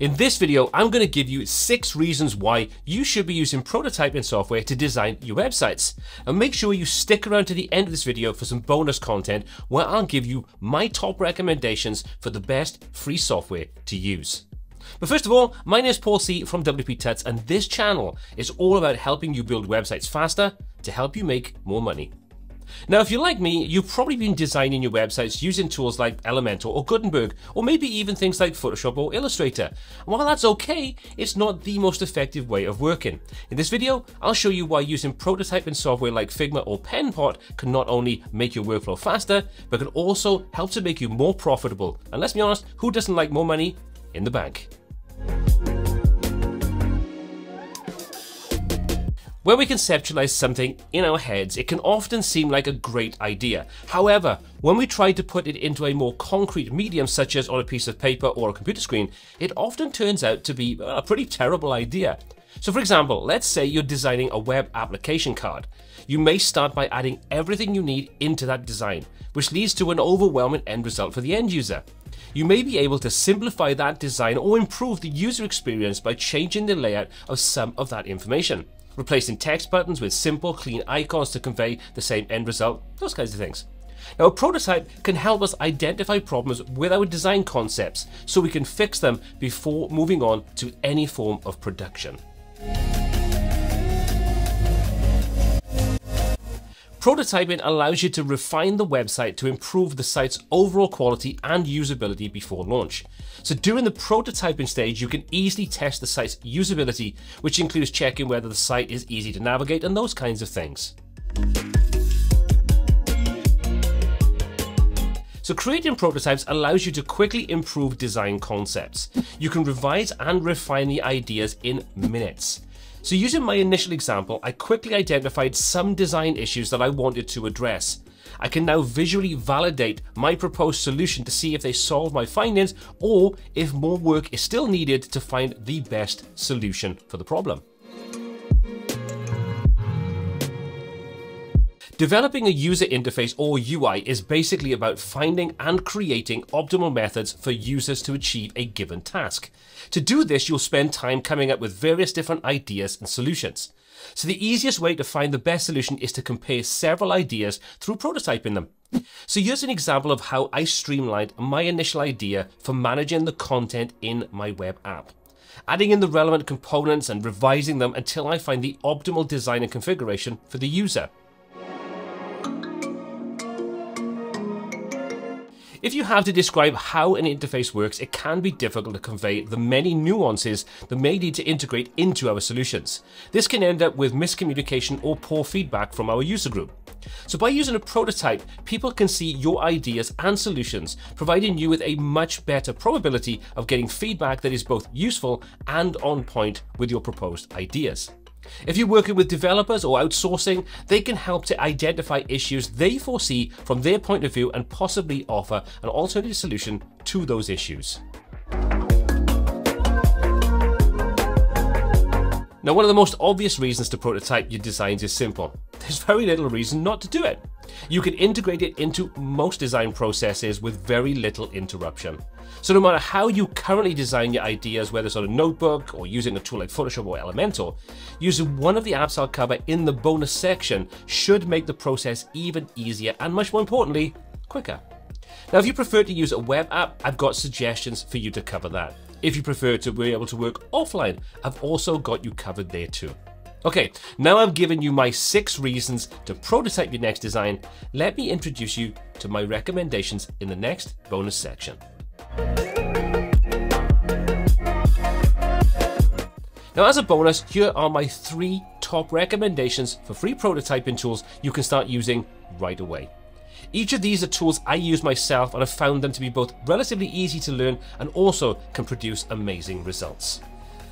In this video, I'm going to give you six reasons why you should be using prototyping software to design your websites. And make sure you stick around to the end of this video for some bonus content where I'll give you my top recommendations for the best free software to use. But first of all, my name is Paul C from WP Tuts and this channel is all about helping you build websites faster to help you make more money. Now, if you're like me, you've probably been designing your websites using tools like Elementor or Gutenberg, or maybe even things like Photoshop or Illustrator. And while that's okay, it's not the most effective way of working. In this video, I'll show you why using prototyping software like Figma or Penpot can not only make your workflow faster, but can also help to make you more profitable. And let's be honest, who doesn't like more money in the bank? When we conceptualize something in our heads, it can often seem like a great idea. However, when we try to put it into a more concrete medium, such as on a piece of paper or a computer screen, it often turns out to be a pretty terrible idea. So for example, let's say you're designing a web application card. You may start by adding everything you need into that design, which leads to an overwhelming end result for the end user. You may be able to simplify that design or improve the user experience by changing the layout of some of that information replacing text buttons with simple, clean icons to convey the same end result, those kinds of things. Now, a prototype can help us identify problems with our design concepts so we can fix them before moving on to any form of production. Prototyping allows you to refine the website to improve the site's overall quality and usability before launch. So during the prototyping stage, you can easily test the site's usability, which includes checking whether the site is easy to navigate and those kinds of things. So creating prototypes allows you to quickly improve design concepts. You can revise and refine the ideas in minutes. So using my initial example, I quickly identified some design issues that I wanted to address. I can now visually validate my proposed solution to see if they solve my findings or if more work is still needed to find the best solution for the problem. Developing a user interface or UI is basically about finding and creating optimal methods for users to achieve a given task. To do this, you'll spend time coming up with various different ideas and solutions. So the easiest way to find the best solution is to compare several ideas through prototyping them. So here's an example of how I streamlined my initial idea for managing the content in my web app adding in the relevant components and revising them until I find the optimal design and configuration for the user. If you have to describe how an interface works, it can be difficult to convey the many nuances that may need to integrate into our solutions. This can end up with miscommunication or poor feedback from our user group. So by using a prototype, people can see your ideas and solutions, providing you with a much better probability of getting feedback that is both useful and on point with your proposed ideas. If you're working with developers or outsourcing, they can help to identify issues they foresee from their point of view and possibly offer an alternative solution to those issues. Now, one of the most obvious reasons to prototype your designs is simple. There's very little reason not to do it. You can integrate it into most design processes with very little interruption. So no matter how you currently design your ideas, whether it's on a notebook or using a tool like Photoshop or Elementor, using one of the apps I'll cover in the bonus section should make the process even easier and much more importantly, quicker. Now if you prefer to use a web app, I've got suggestions for you to cover that. If you prefer to be able to work offline, I've also got you covered there too. Okay, now I've given you my six reasons to prototype your next design. Let me introduce you to my recommendations in the next bonus section. Now as a bonus, here are my three top recommendations for free prototyping tools you can start using right away. Each of these are tools I use myself and have found them to be both relatively easy to learn and also can produce amazing results.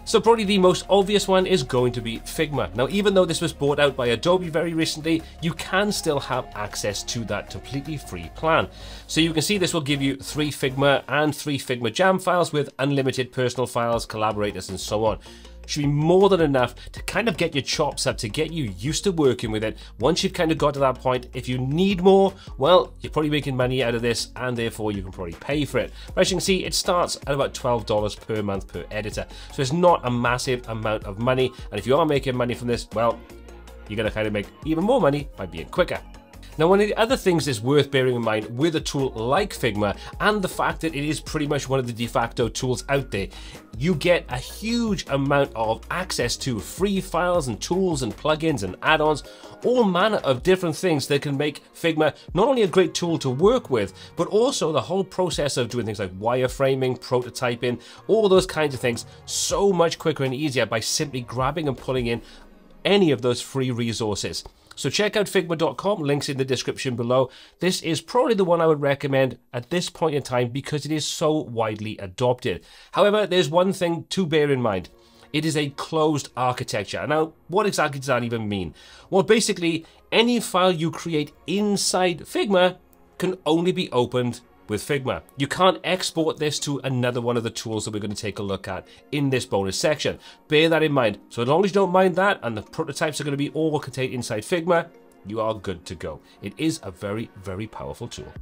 So probably the most obvious one is going to be Figma. Now even though this was bought out by Adobe very recently, you can still have access to that completely free plan. So you can see this will give you three Figma and three Figma Jam files with unlimited personal files, collaborators and so on. Should be more than enough to kind of get your chops up, to get you used to working with it. Once you've kind of got to that point, if you need more, well, you're probably making money out of this and therefore you can probably pay for it. But as you can see, it starts at about $12 per month per editor. So it's not a massive amount of money. And if you are making money from this, well, you're to kind of make even more money by being quicker. Now, one of the other things that's worth bearing in mind with a tool like Figma and the fact that it is pretty much one of the de facto tools out there, you get a huge amount of access to free files and tools and plugins and add-ons, all manner of different things that can make Figma not only a great tool to work with, but also the whole process of doing things like wireframing, prototyping, all those kinds of things so much quicker and easier by simply grabbing and pulling in any of those free resources. So check out figma.com, links in the description below. This is probably the one I would recommend at this point in time because it is so widely adopted. However, there's one thing to bear in mind. It is a closed architecture. Now, what exactly does that even mean? Well, basically, any file you create inside Figma can only be opened with Figma. You can't export this to another one of the tools that we're going to take a look at in this bonus section. Bear that in mind. So as long as you don't mind that and the prototypes are going to be all contained inside Figma, you are good to go. It is a very, very powerful tool.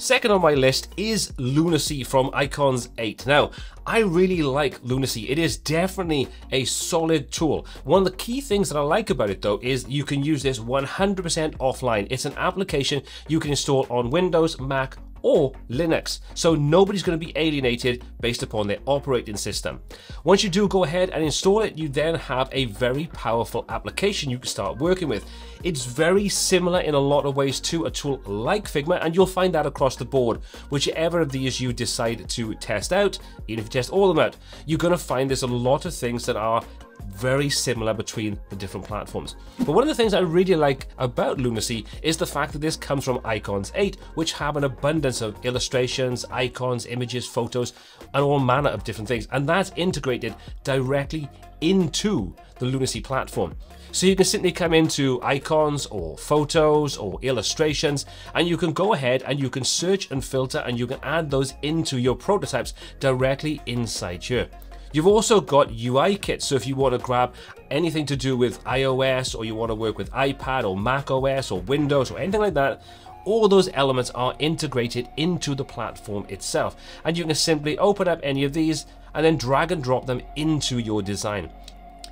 Second on my list is Lunacy from Icons 8. Now, I really like Lunacy. It is definitely a solid tool. One of the key things that I like about it though is you can use this 100% offline. It's an application you can install on Windows, Mac, or Linux, so nobody's going to be alienated based upon their operating system. Once you do go ahead and install it, you then have a very powerful application you can start working with. It's very similar in a lot of ways to a tool like Figma, and you'll find that across the board. Whichever of these you decide to test out, even if you test all of them out, you're going to find there's a lot of things that are very similar between the different platforms. But one of the things I really like about Lunacy is the fact that this comes from Icons 8, which have an abundance of illustrations, icons, images, photos, and all manner of different things. And that's integrated directly into the Lunacy platform. So you can simply come into icons or photos or illustrations and you can go ahead and you can search and filter and you can add those into your prototypes directly inside here. You've also got UI kits, so if you want to grab anything to do with iOS or you want to work with iPad or Mac OS or Windows or anything like that, all those elements are integrated into the platform itself. And you can simply open up any of these and then drag and drop them into your design.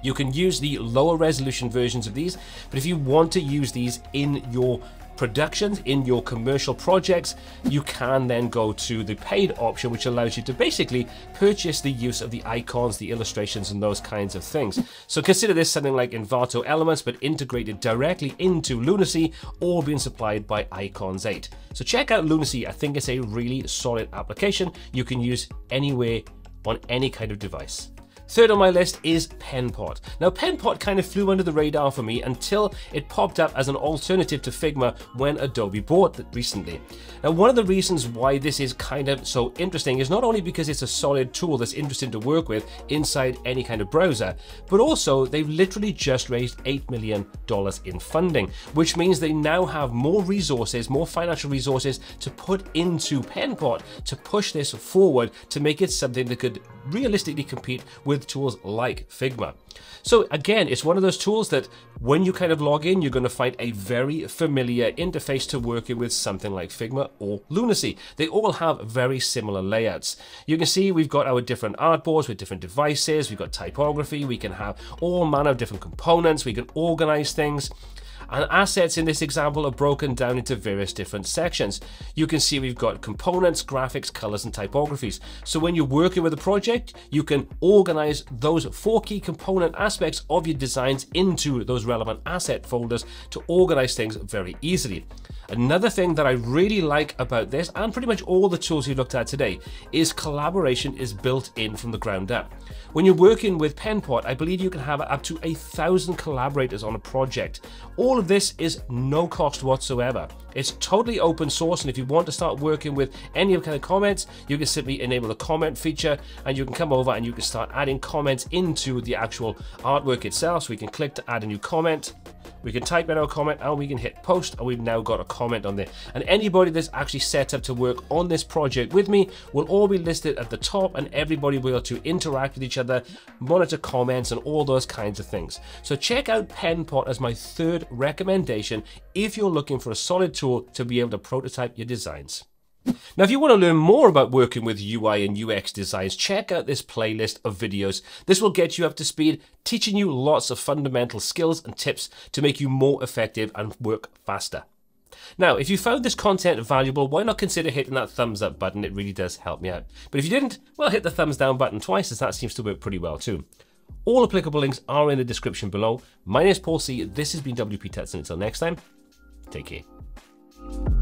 You can use the lower resolution versions of these, but if you want to use these in your productions, in your commercial projects, you can then go to the paid option, which allows you to basically purchase the use of the icons, the illustrations, and those kinds of things. So consider this something like Envato Elements, but integrated directly into Lunacy or being supplied by Icons 8. So check out Lunacy. I think it's a really solid application you can use anywhere on any kind of device. Third on my list is Penpot. Now Penpot kind of flew under the radar for me until it popped up as an alternative to Figma when Adobe bought it recently. Now one of the reasons why this is kind of so interesting is not only because it's a solid tool that's interesting to work with inside any kind of browser, but also they've literally just raised $8 million in funding, which means they now have more resources, more financial resources to put into Penpot to push this forward to make it something that could realistically compete with with tools like Figma. So again, it's one of those tools that when you kind of log in, you're going to find a very familiar interface to working with something like Figma or Lunacy. They all have very similar layouts. You can see we've got our different artboards with different devices, we've got typography, we can have all manner of different components, we can organize things and assets in this example are broken down into various different sections. You can see we've got components, graphics, colors, and typographies. So when you're working with a project, you can organize those four key component aspects of your designs into those relevant asset folders to organize things very easily. Another thing that I really like about this, and pretty much all the tools we looked at today, is collaboration is built in from the ground up. When you're working with Penpot, I believe you can have up to a thousand collaborators on a project. All of this is no cost whatsoever. It's totally open source, and if you want to start working with any of kind of comments, you can simply enable the comment feature, and you can come over and you can start adding comments into the actual artwork itself. So we can click to add a new comment we can type in our comment and we can hit post and we've now got a comment on there. And anybody that's actually set up to work on this project with me will all be listed at the top and everybody will to interact with each other, monitor comments and all those kinds of things. So check out PenPot as my third recommendation if you're looking for a solid tool to be able to prototype your designs. Now, if you want to learn more about working with UI and UX designs, check out this playlist of videos. This will get you up to speed, teaching you lots of fundamental skills and tips to make you more effective and work faster. Now, if you found this content valuable, why not consider hitting that thumbs up button? It really does help me out. But if you didn't, well, hit the thumbs down button twice, as that seems to work pretty well too. All applicable links are in the description below. My name is Paul C. This has been WP Tuts, and until next time, take care.